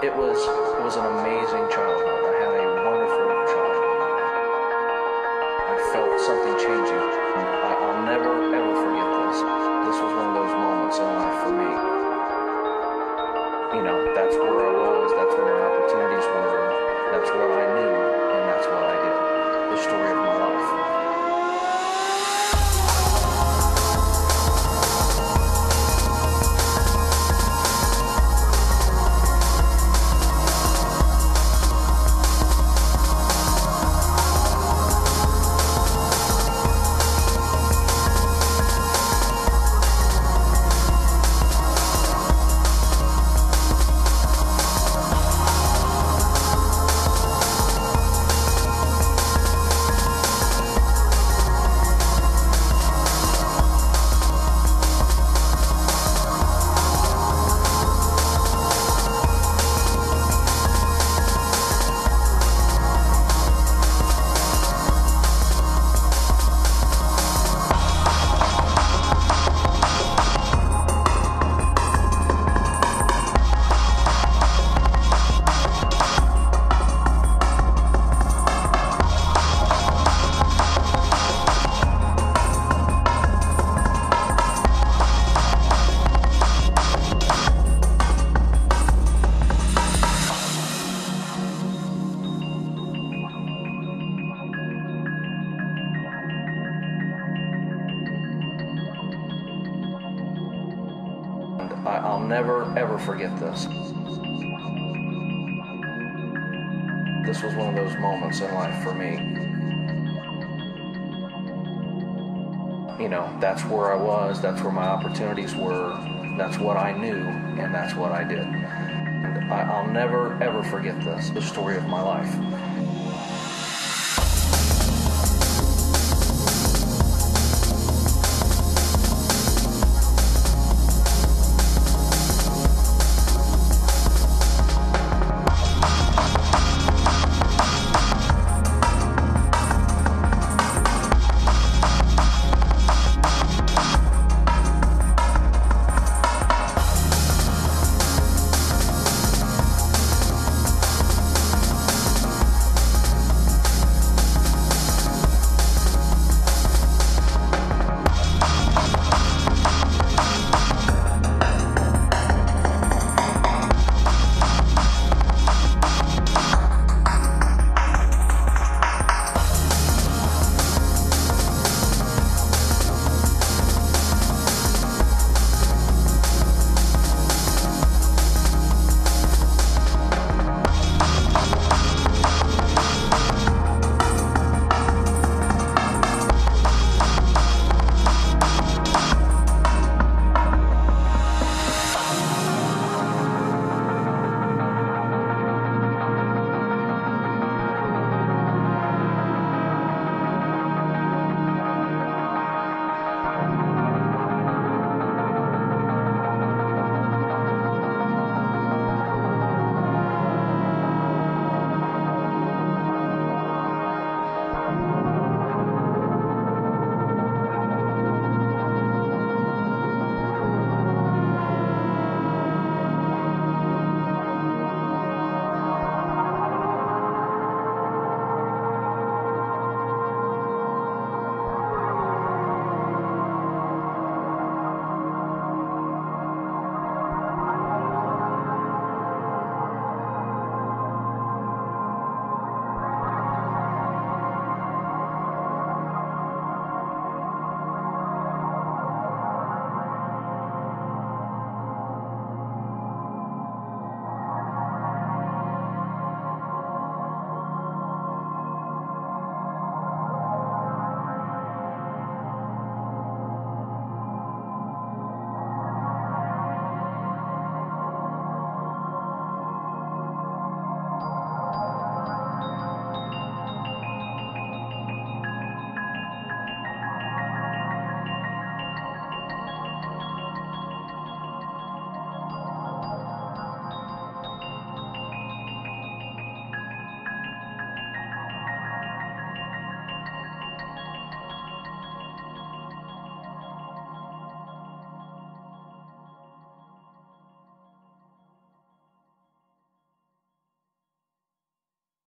It was it was an amazing childhood. I had a wonderful childhood. I felt something changing. I'll never ever forget this. This was one of those moments in life for me. You know, that's where I was, that's where my opportunities were, that's what I knew, and that's what I did. And I, I'll never ever forget this, the story of my life.